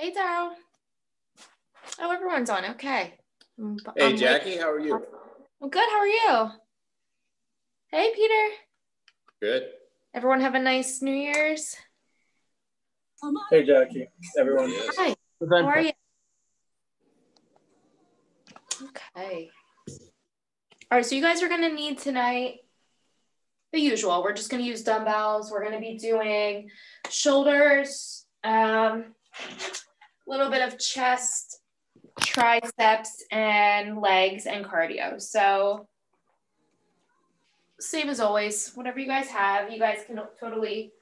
Hey, Daryl. Oh, everyone's on. Okay. Hey, Jackie, how are you? I'm good. How are you? Hey, Peter. Good. Everyone have a nice New Year's. Hey, Jackie. Everyone. Yes. Hi. How are you? Okay. All right, so you guys are gonna need tonight the usual. We're just gonna use dumbbells. We're gonna be doing shoulders, um, a little bit of chest, triceps, and legs and cardio. So same as always, whatever you guys have, you guys can totally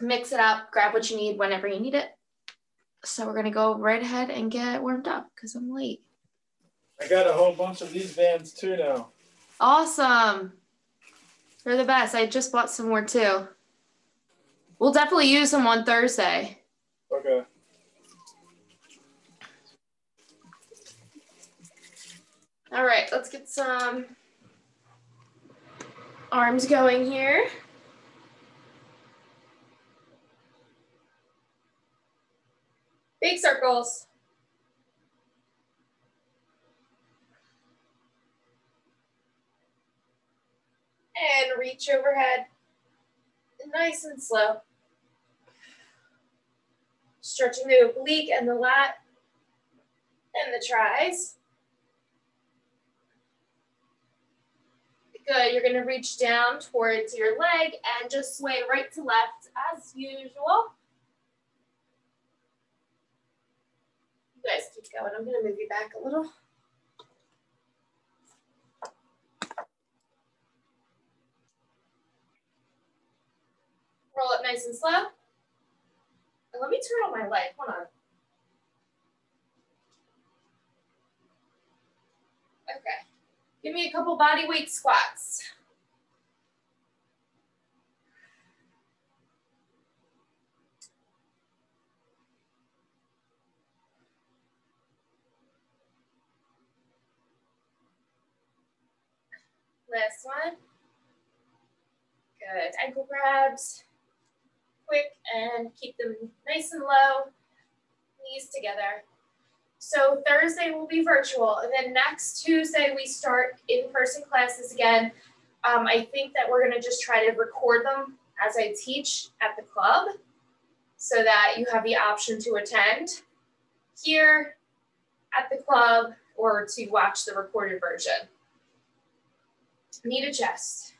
mix it up, grab what you need whenever you need it. So we're gonna go right ahead and get warmed up because I'm late. I got a whole bunch of these bands too now. Awesome. They're the best. I just bought some more too. We'll definitely use them on Thursday. Okay. All right, let's get some arms going here. Big circles. And reach overhead. Nice and slow. Stretching the oblique and the lat and the tris. Good, you're gonna reach down towards your leg and just sway right to left as usual. You guys keep going. I'm gonna move you back a little. Roll it nice and slow. And let me turn on my leg. Hold on. Okay. Give me a couple body weight squats. Last one. Good. Ankle grabs. Quick and keep them nice and low. Knees together. So Thursday will be virtual, and then next Tuesday we start in-person classes again. Um, I think that we're gonna just try to record them as I teach at the club, so that you have the option to attend here at the club or to watch the recorded version. Knee to chest.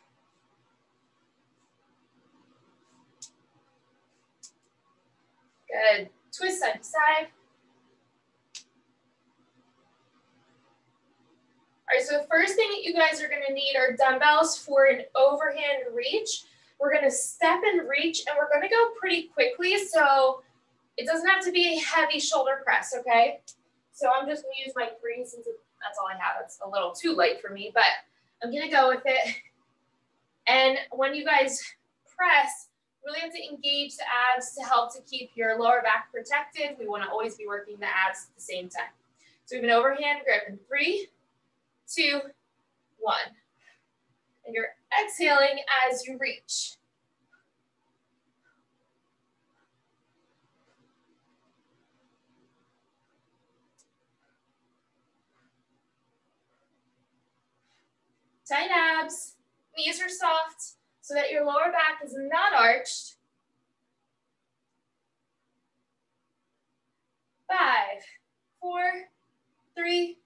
Good. Twist side to side. All right, so the first thing that you guys are gonna need are dumbbells for an overhand reach. We're gonna step and reach and we're gonna go pretty quickly. So it doesn't have to be a heavy shoulder press, okay? So I'm just gonna use my three since that's all I have. It's a little too light for me, but I'm gonna go with it. And when you guys press, really have to engage the abs to help to keep your lower back protected. We wanna always be working the abs at the same time. So we have an overhand grip in three, two, one. And you're exhaling as you reach. Tight abs, knees are soft so that your lower back is not arched. Five, four, three,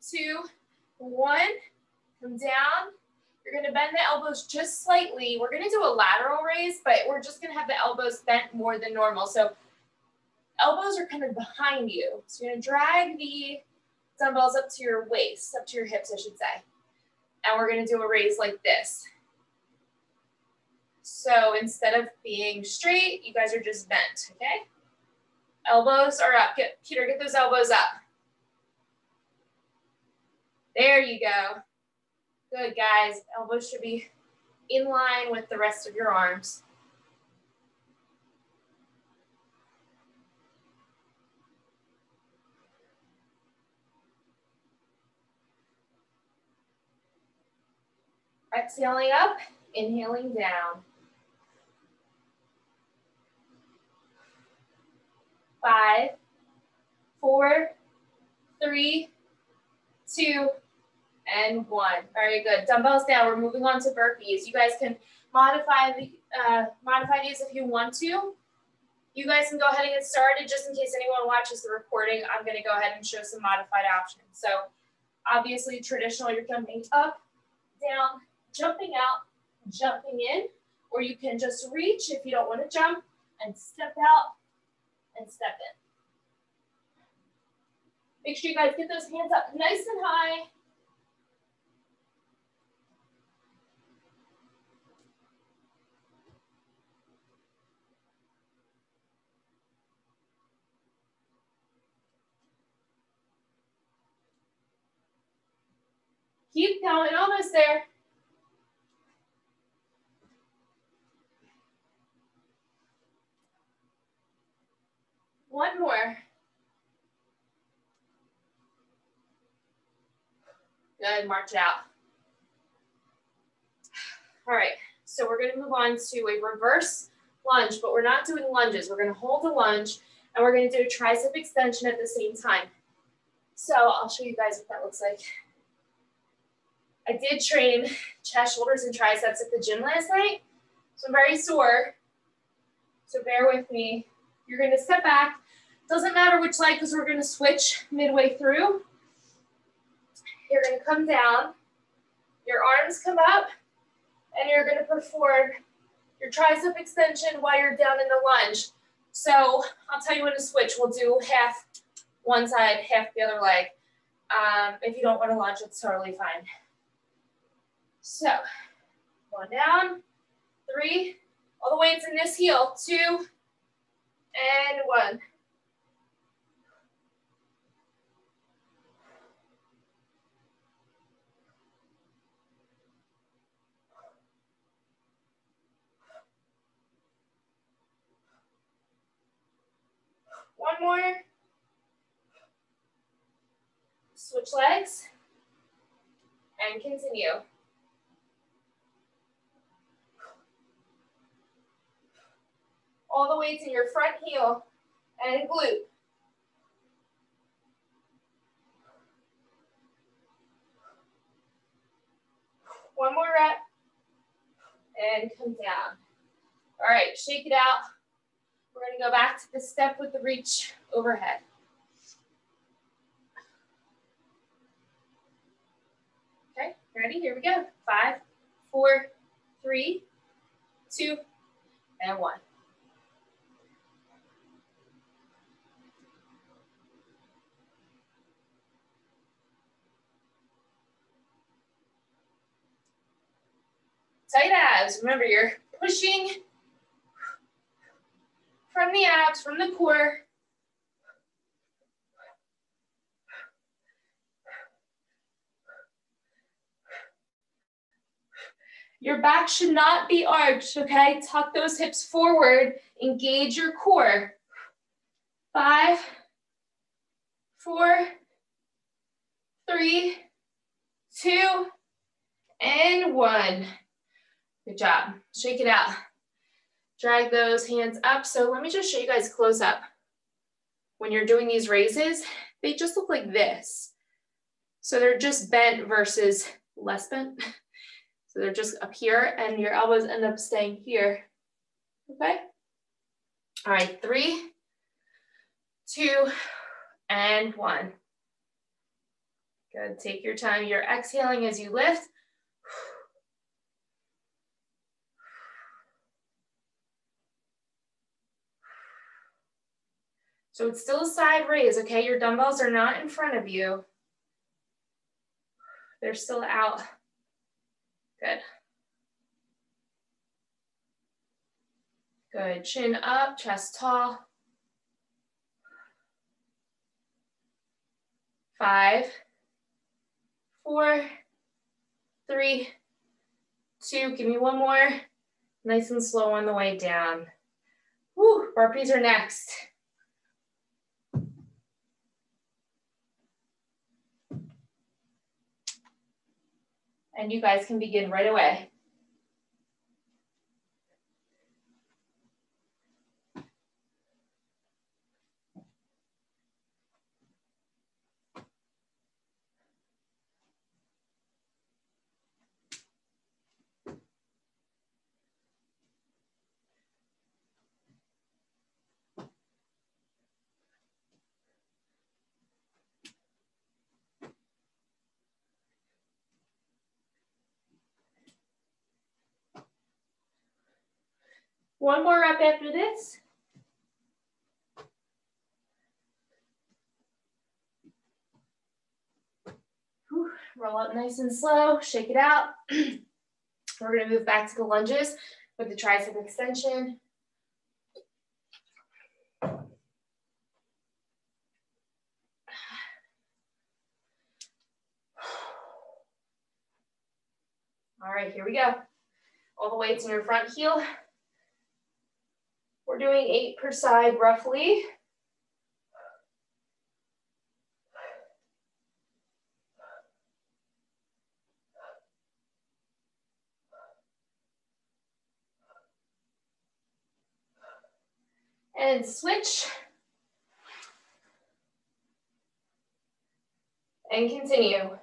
two, one, come down. You're gonna bend the elbows just slightly. We're gonna do a lateral raise, but we're just gonna have the elbows bent more than normal. So elbows are kind of behind you. So you're gonna drag the dumbbells up to your waist, up to your hips, I should say. And we're gonna do a raise like this. So instead of being straight, you guys are just bent, okay? Elbows are up. Get, Peter, get those elbows up. There you go. Good, guys. Elbows should be in line with the rest of your arms. Exhaling up, inhaling down. Five, four, three, two, and one. Very good. Dumbbells down. We're moving on to burpees. You guys can modify the uh, modify these if you want to. You guys can go ahead and get started. Just in case anyone watches the recording, I'm going to go ahead and show some modified options. So obviously traditional, you're jumping up, down, jumping out, jumping in, or you can just reach if you don't want to jump and step out and step in. Make sure you guys get those hands up nice and high. Going, almost there. One more. Good, march out. All right, so we're gonna move on to a reverse lunge, but we're not doing lunges. We're gonna hold the lunge and we're gonna do a tricep extension at the same time. So I'll show you guys what that looks like. I did train chest, shoulders, and triceps at the gym last night, so I'm very sore. So bear with me. You're gonna step back. Doesn't matter which leg because we're gonna switch midway through. You're gonna come down, your arms come up, and you're gonna perform your tricep extension while you're down in the lunge. So I'll tell you when to switch. We'll do half one side, half the other leg. Um, if you don't want to lunge, it's totally fine. So, one down, three, all the weights in this heel, two, and one. One more. Switch legs and continue. All the weights in your front heel and glute. One more rep and come down. All right, shake it out. We're gonna go back to the step with the reach overhead. Okay, ready? Here we go. Five, four, three, two, and one. Tight abs. Remember, you're pushing from the abs, from the core. Your back should not be arched, okay? Tuck those hips forward, engage your core. Five, four, three, two, and one. Good job. Shake it out. Drag those hands up. So let me just show you guys close up. When you're doing these raises, they just look like this. So they're just bent versus less bent. So they're just up here and your elbows end up staying here. Okay? All right, three, two, and one. Good, take your time. You're exhaling as you lift. So it's still a side raise, okay? Your dumbbells are not in front of you. They're still out. Good. Good, chin up, chest tall. Five, four, three, two, give me one more. Nice and slow on the way down. Woo, burpees are next. And you guys can begin right away. One more rep after this. Whew, roll up nice and slow, shake it out. We're gonna move back to the lunges with the tricep extension. All right, here we go. All the weights in your front heel. We're doing eight per side roughly. And switch. And continue.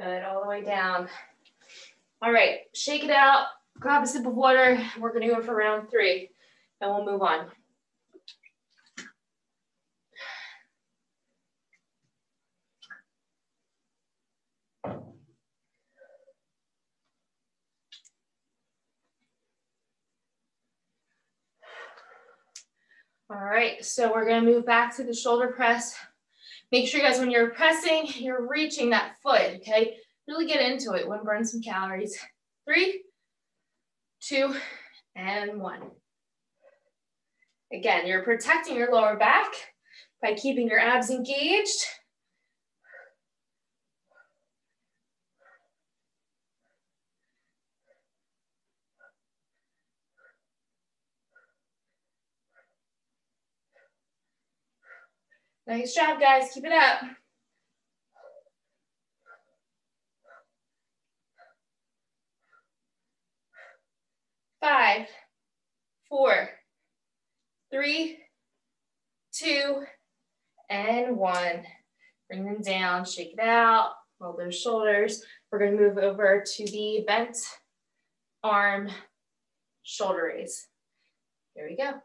Good, all the way down. All right, shake it out, grab a sip of water. We're gonna go for round three, and we'll move on. All right, so we're gonna move back to the shoulder press. Make sure you guys, when you're pressing, you're reaching that foot, okay? Really get into it. Want to burn some calories. Three, two, and one. Again, you're protecting your lower back by keeping your abs engaged. Nice job, guys. Keep it up. Five, four, three, two, and one. Bring them down, shake it out, roll those shoulders. We're gonna move over to the bent arm shoulder raise. Here we go.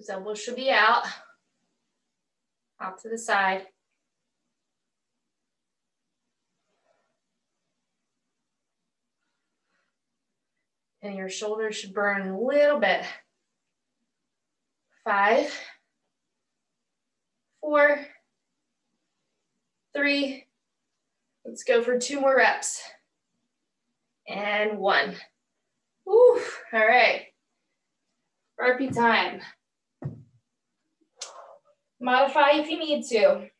Those elbows should be out, out to the side. And your shoulders should burn a little bit. Five, four, three, let's go for two more reps. And one. Woo, all right. Burpee time. Modify if you need to.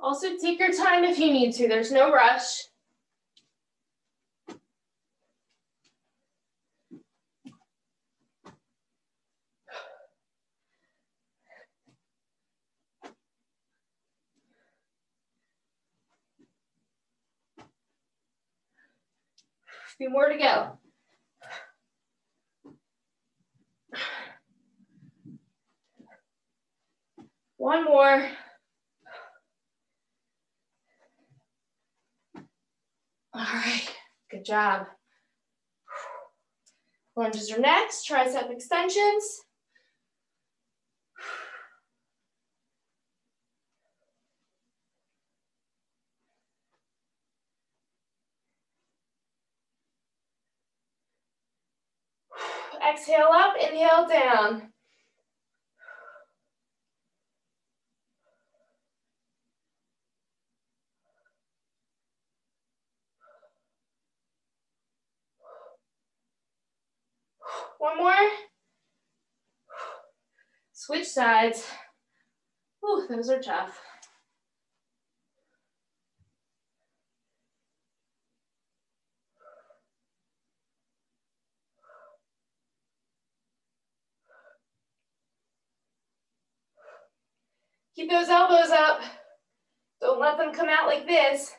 Also take your time if you need to, there's no rush. Few more to go. One more. All right, good job. Lunges are next, tricep extensions. Exhale up, inhale down. One more. Switch sides. Ooh, those are tough. Keep those elbows up. Don't let them come out like this.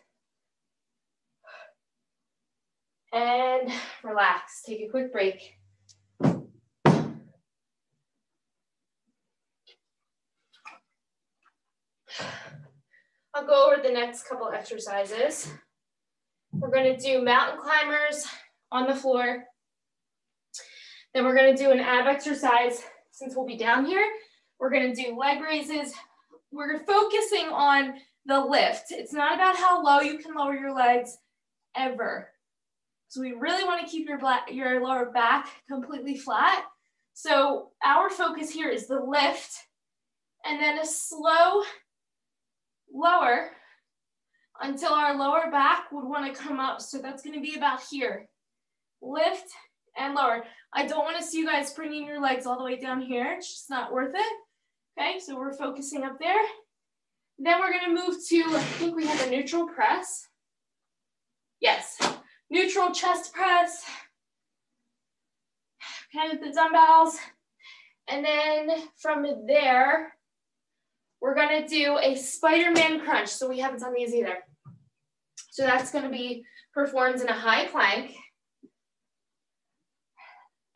And relax, take a quick break. I'll go over the next couple exercises. We're gonna do mountain climbers on the floor. Then we're gonna do an ab exercise since we'll be down here. We're gonna do leg raises. We're focusing on the lift. It's not about how low you can lower your legs ever. So we really wanna keep your, black, your lower back completely flat. So our focus here is the lift and then a slow lower until our lower back would want to come up. So that's going to be about here. Lift and lower. I don't want to see you guys bringing your legs all the way down here. It's just not worth it. Okay, so we're focusing up there. Then we're to move to, I think we have a neutral press. Yes, neutral chest press. Okay, with the dumbbells. And then from there, we're gonna do a Spider-Man crunch. So we haven't done these either. So that's gonna be performed in a high plank.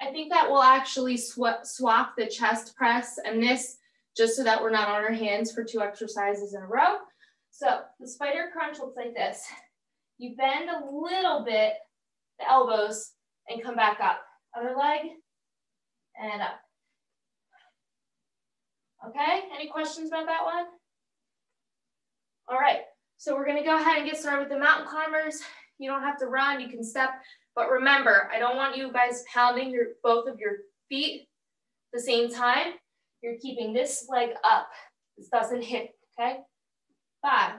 I think that will actually sw swap the chest press and this just so that we're not on our hands for two exercises in a row. So the spider crunch looks like this. You bend a little bit the elbows and come back up. Other leg and up. Okay, any questions about that one? All right, so we're gonna go ahead and get started with the mountain climbers. You don't have to run, you can step, but remember, I don't want you guys pounding your both of your feet at the same time. You're keeping this leg up. This doesn't hit, okay? Five,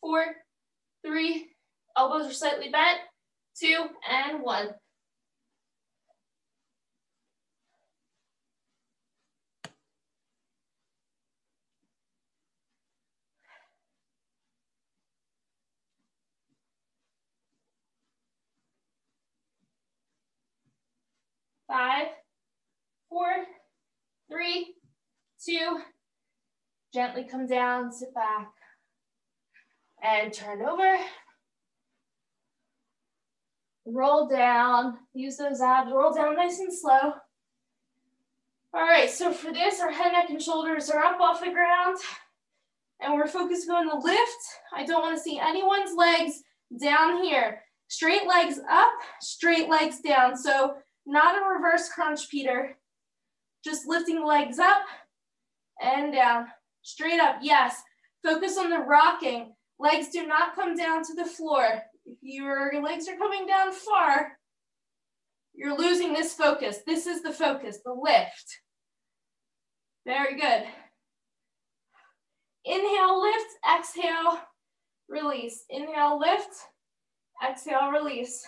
four, three, elbows are slightly bent, two, and one. five, four, three, two, gently come down, sit back, and turn over. Roll down, use those abs, roll down nice and slow. All right, so for this, our head, neck, and shoulders are up off the ground, and we're focusing on the lift. I don't wanna see anyone's legs down here. Straight legs up, straight legs down. So not a reverse crunch, Peter. Just lifting legs up and down, straight up. Yes, focus on the rocking. Legs do not come down to the floor. If your legs are coming down far, you're losing this focus. This is the focus, the lift. Very good. Inhale, lift, exhale, release. Inhale, lift, exhale, release.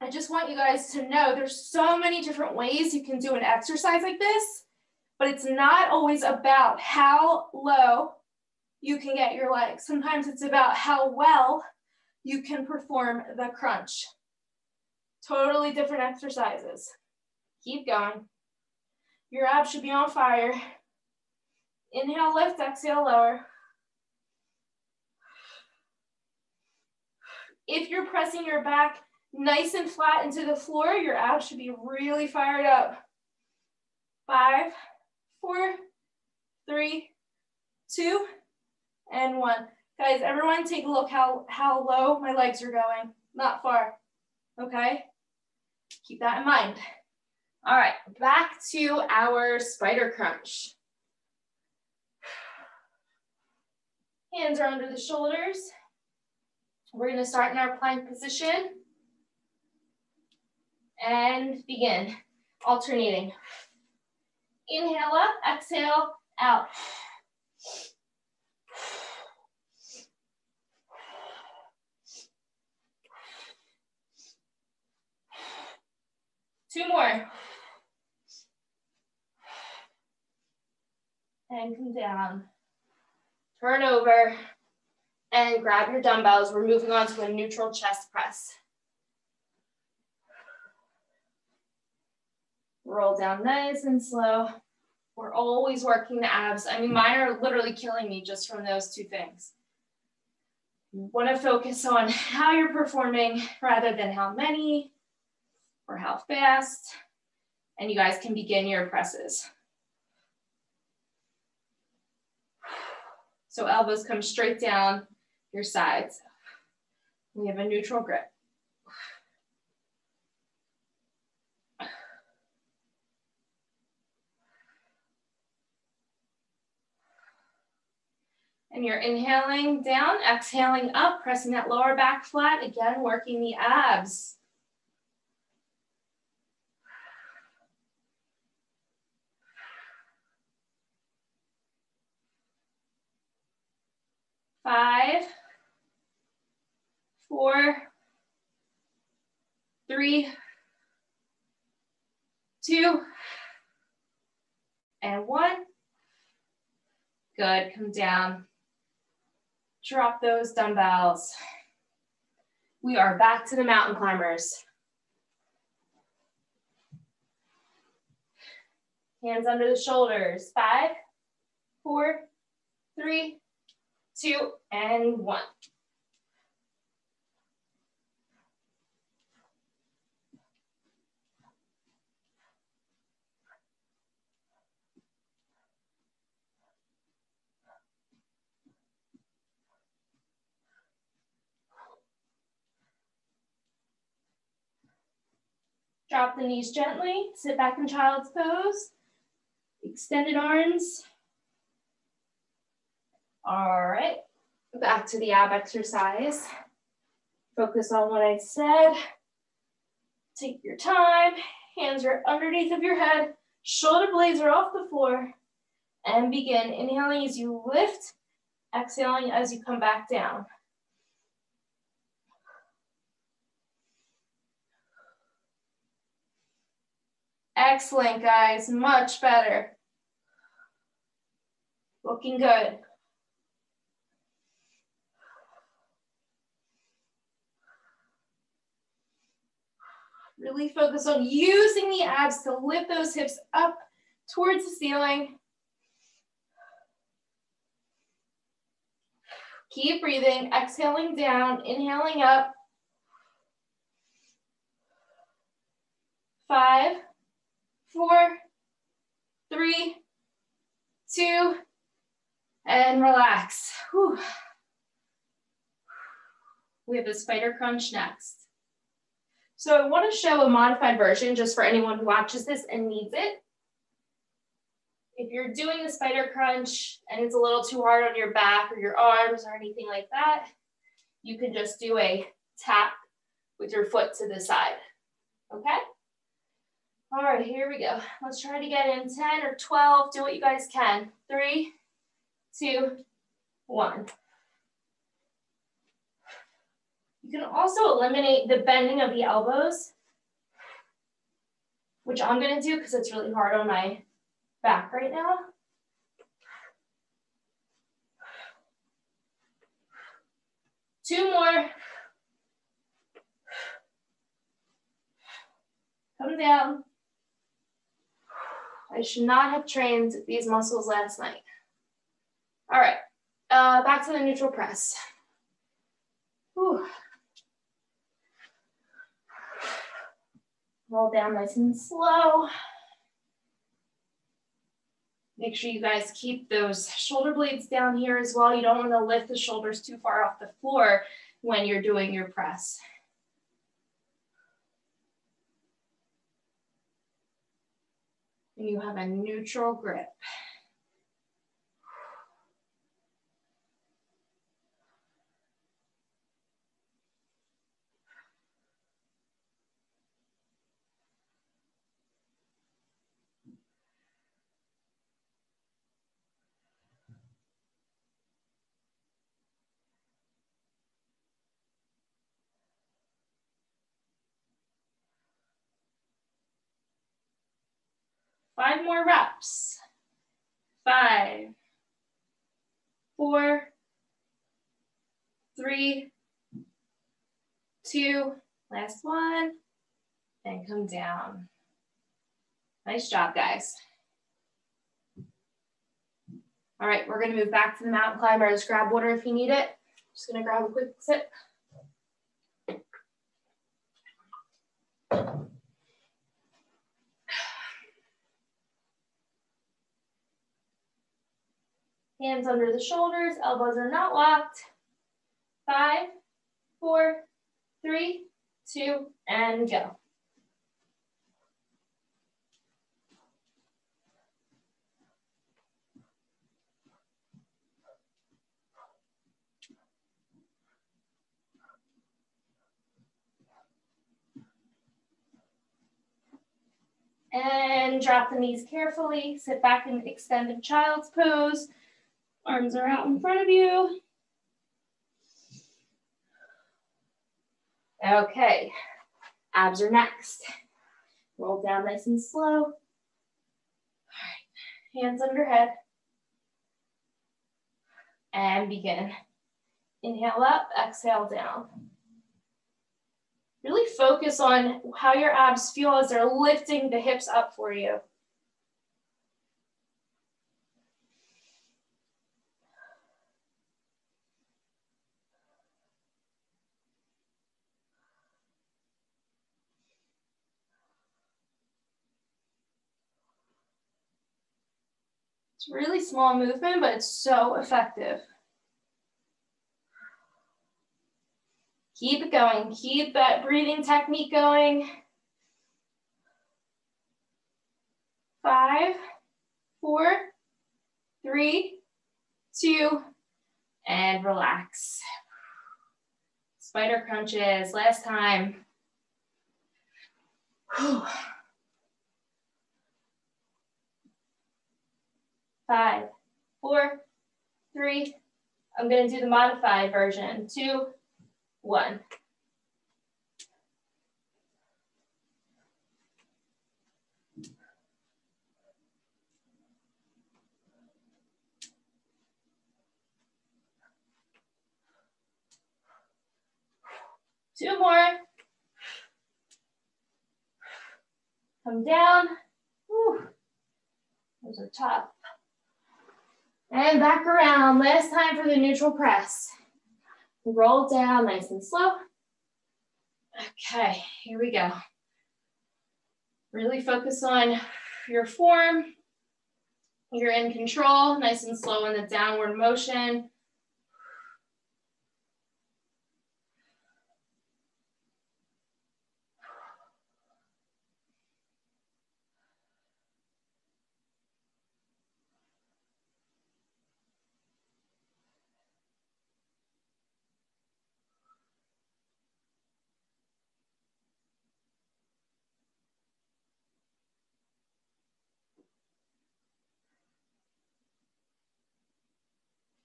I just want you guys to know there's so many different ways you can do an exercise like this, but it's not always about how low you can get your legs. Sometimes it's about how well you can perform the crunch. Totally different exercises. Keep going. Your abs should be on fire. Inhale, lift, exhale, lower. If you're pressing your back nice and flat into the floor. Your abs should be really fired up. Five, four, three, two, and one. Guys, everyone take a look how, how low my legs are going. Not far, okay? Keep that in mind. All right, back to our spider crunch. Hands are under the shoulders. We're gonna start in our plank position and begin. Alternating. Inhale up, exhale out. Two more. And come down. Turn over and grab your dumbbells. We're moving on to a neutral chest press. Roll down nice and slow. We're always working the abs. I mean, mine are literally killing me just from those two things. want to focus on how you're performing rather than how many or how fast. And you guys can begin your presses. So elbows come straight down your sides. We have a neutral grip. And you're inhaling down, exhaling up, pressing that lower back flat. Again, working the abs. Five, four, three, two, and one. Good, come down. Drop those dumbbells. We are back to the mountain climbers. Hands under the shoulders. Five, four, three, two, and one. Drop the knees gently, sit back in child's pose, extended arms. All right, back to the ab exercise. Focus on what I said. Take your time, hands are underneath of your head, shoulder blades are off the floor, and begin inhaling as you lift, exhaling as you come back down. Excellent, guys. Much better. Looking good. Really focus on using the abs to lift those hips up towards the ceiling. Keep breathing, exhaling down, inhaling up. Five, four, three, two, and relax. Whew. We have the spider crunch next. So I want to show a modified version just for anyone who watches this and needs it. If you're doing the spider crunch and it's a little too hard on your back or your arms or anything like that, you can just do a tap with your foot to the side, okay? All right, here we go. Let's try to get in 10 or 12. Do what you guys can. Three, two, one. You can also eliminate the bending of the elbows, which I'm gonna do because it's really hard on my back right now. Two more. Come down. I should not have trained these muscles last night. All right, uh, back to the neutral press. Whew. Roll down nice and slow. Make sure you guys keep those shoulder blades down here as well. You don't want to lift the shoulders too far off the floor when you're doing your press. And you have a neutral grip. Five more reps. Five, four, three, two, last one, and come down. Nice job, guys. All right, we're gonna move back to the mountain climbers. Grab water if you need it. Just gonna grab a quick sip. Hands under the shoulders, elbows are not locked. Five, four, three, two, and go. And drop the knees carefully. Sit back in extended child's pose. Arms are out in front of you. Okay, abs are next. Roll down nice and slow. All right, hands under head. And begin. Inhale up, exhale down. Really focus on how your abs feel as they're lifting the hips up for you. Really small movement, but it's so effective. Keep it going. Keep that breathing technique going. Five, four, three, two, and relax. Spider crunches, last time. Whew. Five, four, three, I'm gonna do the modified version. Two, one. Two more. Come down. Whew. Those are tough. And back around. Last time for the neutral press. Roll down nice and slow. Okay, here we go. Really focus on your form. You're in control, nice and slow in the downward motion.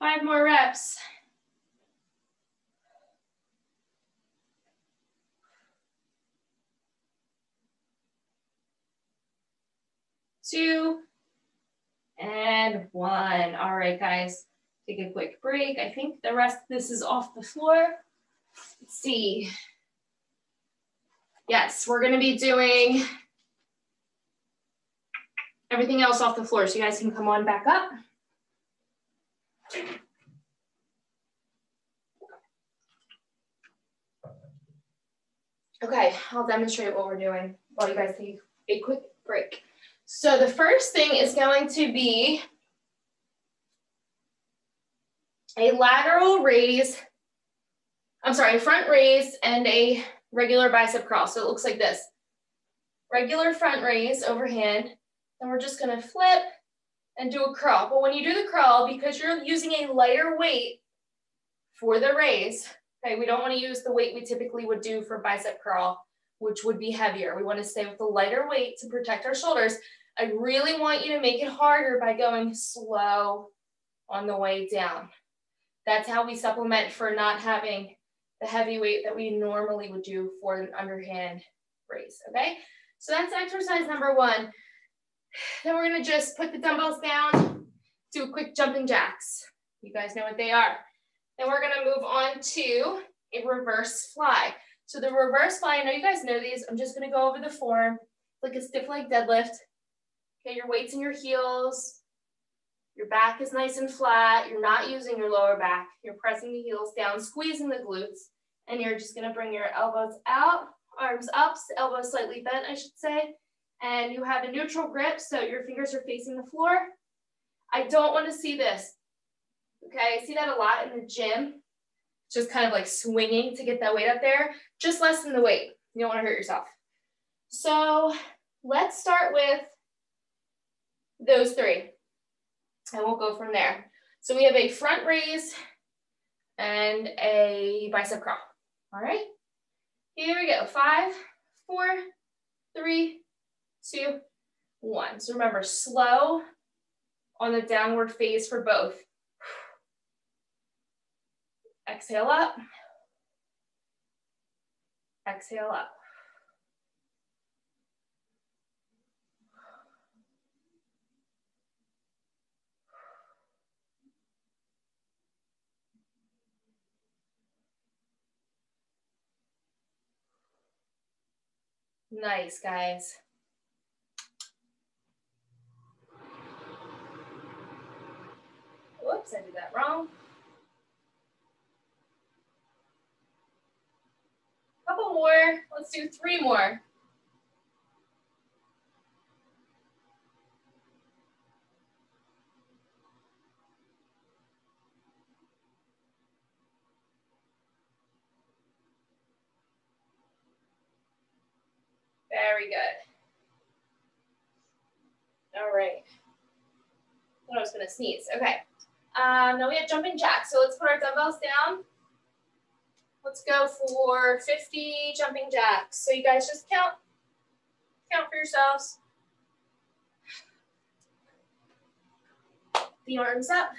Five more reps. Two, and one. All right, guys, take a quick break. I think the rest this is off the floor. Let's see. Yes, we're gonna be doing everything else off the floor. So you guys can come on back up. Okay, I'll demonstrate what we're doing while you guys take a quick break. So the first thing is going to be a lateral raise, I'm sorry, front raise and a regular bicep curl. So it looks like this. Regular front raise overhand, and we're just gonna flip and do a curl. But when you do the curl, because you're using a lighter weight for the raise, okay, we don't wanna use the weight we typically would do for bicep curl, which would be heavier. We wanna stay with the lighter weight to protect our shoulders. I really want you to make it harder by going slow on the way down. That's how we supplement for not having the heavy weight that we normally would do for an underhand raise, okay? So that's exercise number one. Then we're gonna just put the dumbbells down, do a quick jumping jacks. You guys know what they are. Then we're gonna move on to a reverse fly. So the reverse fly, I know you guys know these. I'm just gonna go over the form, like a stiff leg deadlift. Okay, your weights in your heels. Your back is nice and flat. You're not using your lower back. You're pressing the heels down, squeezing the glutes, and you're just gonna bring your elbows out, arms up, elbows slightly bent, I should say. And you have a neutral grip, so your fingers are facing the floor. I don't wanna see this. Okay, I see that a lot in the gym. Just kind of like swinging to get that weight up there. Just lessen the weight. You don't wanna hurt yourself. So let's start with those three and we'll go from there. So we have a front raise and a bicep curl. All right, here we go. Five, four, three, two, one. So remember, slow on the downward phase for both. Exhale up. Exhale up. Nice, guys. Whoops, I did that wrong. Couple more. Let's do three more. Very good. All right. I Thought I was gonna sneeze. Okay. Um, now we have jumping jacks. So let's put our dumbbells down. Let's go for 50 jumping jacks. So you guys just count, count for yourselves. The arms up.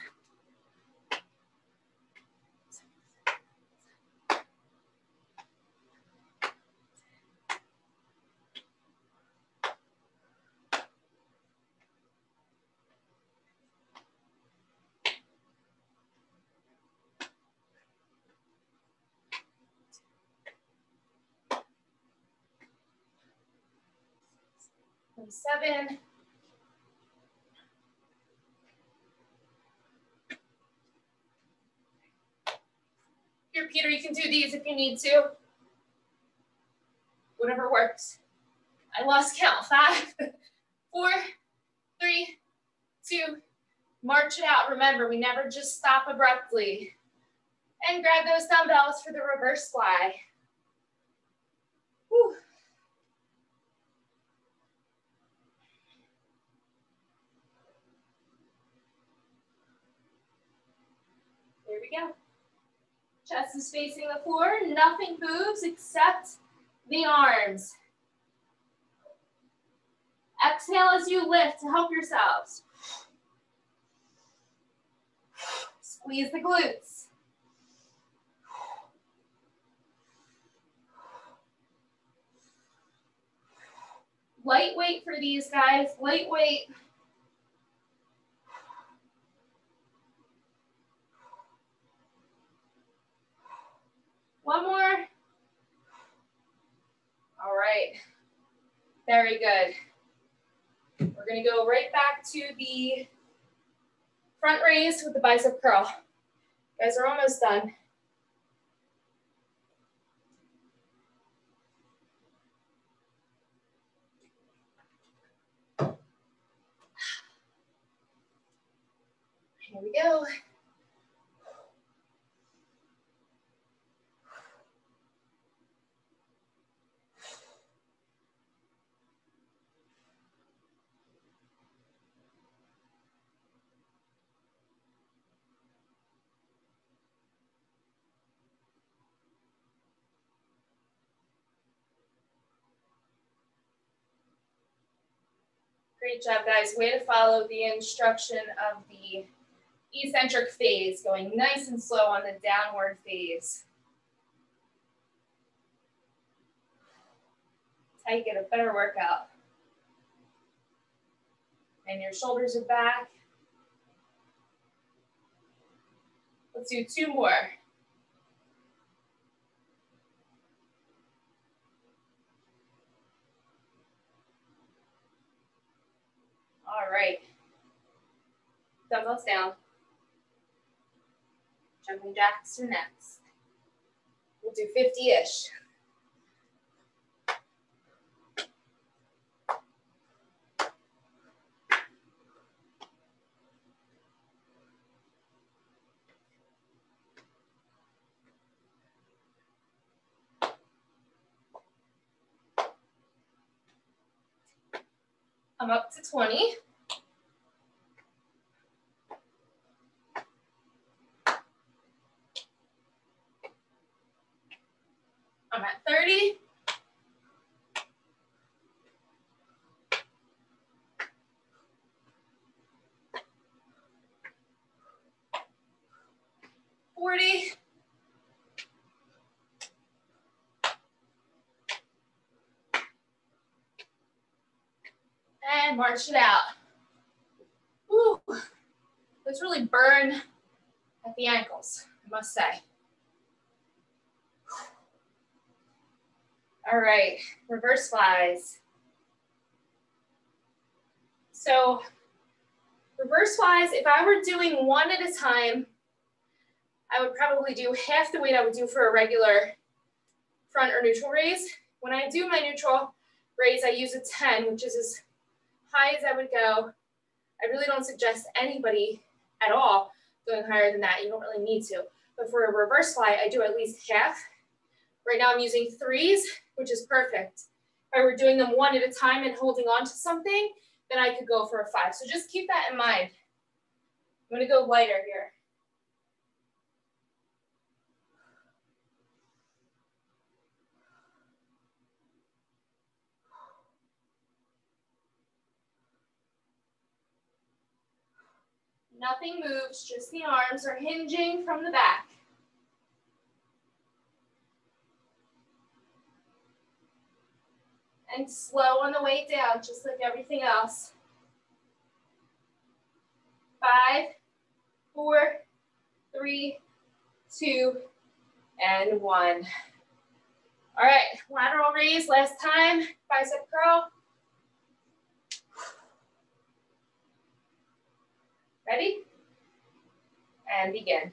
Seven. Here, Peter, you can do these if you need to. Whatever works. I lost count. Five, four, three, two. March it out. Remember, we never just stop abruptly. And grab those dumbbells for the reverse fly. Whew. We go. Chest is facing the floor. Nothing moves except the arms. Exhale as you lift to help yourselves. Squeeze the glutes. Lightweight for these guys, lightweight. One more. All right. Very good. We're gonna go right back to the front raise with the bicep curl. You guys are almost done. Here we go. Great job, guys. Way to follow the instruction of the eccentric phase, going nice and slow on the downward phase. How you get a better workout. And your shoulders are back. Let's do two more. All right. dumbbells down. Jumping jacks are next. We'll do 50-ish. I'm up to 20. I'm at 30. Forty. March it out. Woo. Let's really burn at the ankles, I must say. All right, reverse flies. So reverse flies, if I were doing one at a time, I would probably do half the weight I would do for a regular front or neutral raise. When I do my neutral raise, I use a 10, which is as high as I would go. I really don't suggest anybody at all going higher than that. You don't really need to. But for a reverse fly, I do at least half. Right now I'm using threes which is perfect. If I were doing them one at a time and holding on to something, then I could go for a five. So just keep that in mind. I'm gonna go lighter here. Nothing moves, just the arms are hinging from the back. and slow on the way down, just like everything else. Five, four, three, two, and one. All right, lateral raise, last time, bicep curl. Ready? And begin.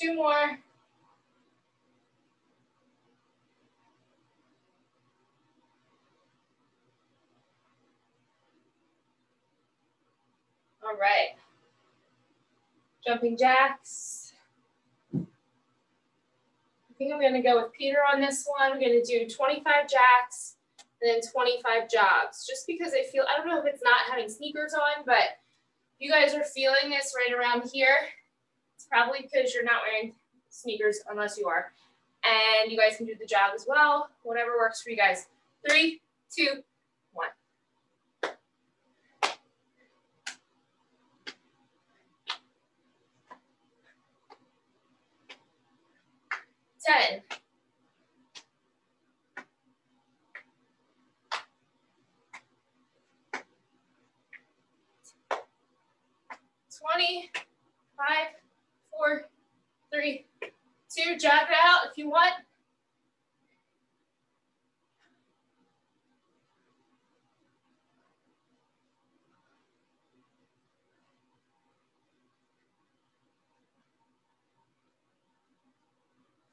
Two more. All right. Jumping jacks. I think I'm gonna go with Peter on this one. I'm gonna do 25 jacks and then 25 jogs, just because I feel, I don't know if it's not having sneakers on, but you guys are feeling this right around here. Probably because you're not wearing sneakers unless you are. And you guys can do the job as well, whatever works for you guys. Three, two, one. Ten. Twenty. Five four, three, two. Jog it out if you want.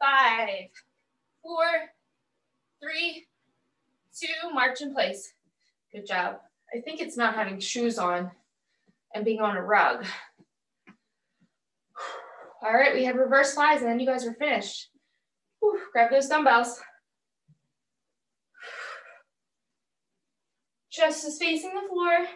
Five, four, three, two, march in place. Good job. I think it's not having shoes on and being on a rug. All right, we have reverse flies and then you guys are finished. Whew, grab those dumbbells. Chest is facing the floor.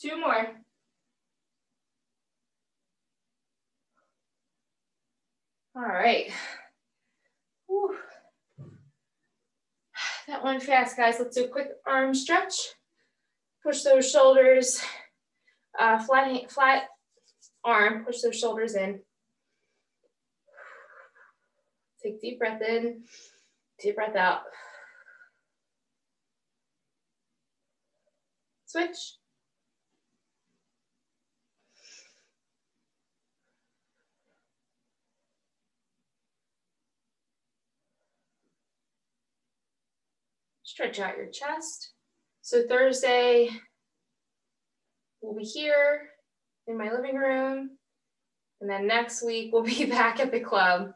Two more. All right. Whew. That went fast, guys. Let's do a quick arm stretch. Push those shoulders, uh, flat, flat arm, push those shoulders in. Take deep breath in, deep breath out. Switch. Stretch out your chest. So Thursday, we'll be here in my living room. And then next week, we'll be back at the club,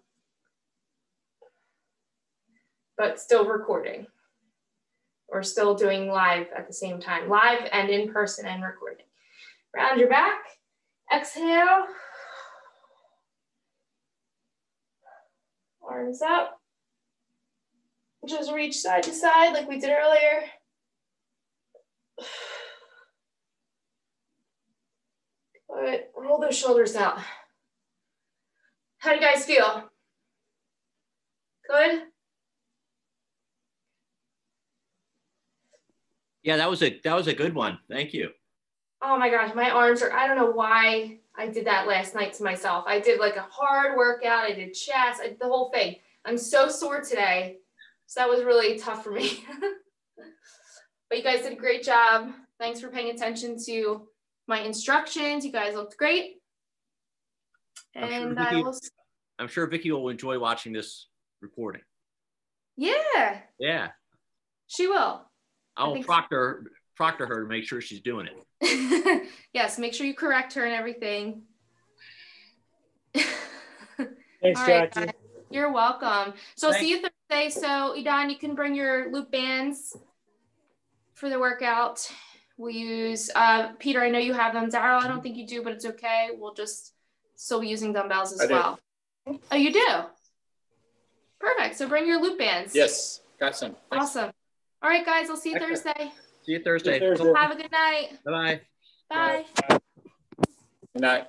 but still recording or still doing live at the same time, live and in person and recording. Round your back, exhale. Arms up. Just reach side to side like we did earlier. Good. Roll those shoulders out. How do you guys feel? Good? Yeah, that was a that was a good one. Thank you. Oh my gosh, my arms are, I don't know why I did that last night to myself. I did like a hard workout. I did chest, I, did the whole thing. I'm so sore today. So that was really tough for me. but you guys did a great job. Thanks for paying attention to my instructions. You guys looked great. I'm sure And I will... I'm sure Vicky will enjoy watching this recording. yeah, Yeah, she will. I'll think so. proctor proctor her to make sure she's doing it. yes, make sure you correct her and everything. Thanks, All right, Jackie. guys. You're welcome. So Thank- see you Thursday. So Idan, you can bring your loop bands for the workout. We'll use uh, Peter. I know you have them. Daryl, I don't think you do, but it's okay. We'll just still be using dumbbells as I do. well. Oh, you do. Perfect. So bring your loop bands. Yes, got some. Thanks. Awesome. All right, guys. I'll see you Excellent. Thursday. See you Thursday. Thursday. Have a good night. Bye bye. Bye. Good night.